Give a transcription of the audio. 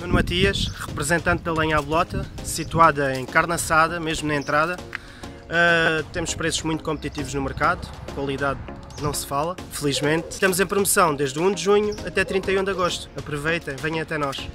Nuno Matias, representante da lenha à bolota, situada em Carnaçada, mesmo na entrada. Uh, temos preços muito competitivos no mercado, qualidade não se fala, felizmente. Estamos em promoção desde 1 de junho até 31 de agosto. Aproveitem, venham até nós.